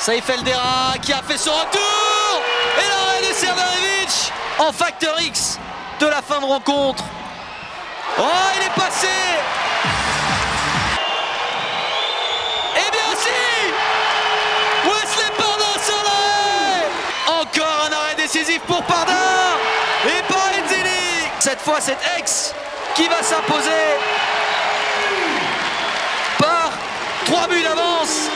Saïf Eldera qui a fait son retour. Et l'arrêt de Serdarevic en facteur X de la fin de rencontre. Oh, il est passé. Et bien si. Wesley Pardin sur l'arrêt. Encore un arrêt décisif pour Pardin. Et pas Enzili Cette fois, c'est X qui va s'imposer par 3 buts d'avance.